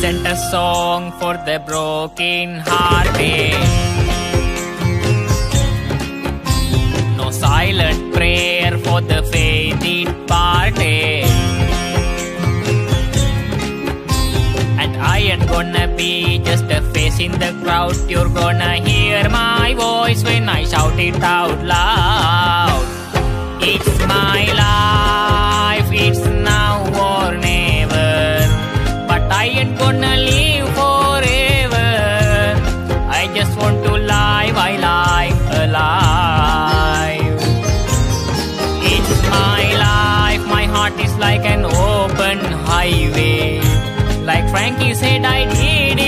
sent a song for the broken hearted. No silent prayer for the faith departed. And I ain't gonna be just a face in the crowd. You're gonna hear my voice when I shout it out loud. Gonna live forever. I just want to live, I live alive. It's my life, my heart is like an open highway. Like Frankie said, I did it my.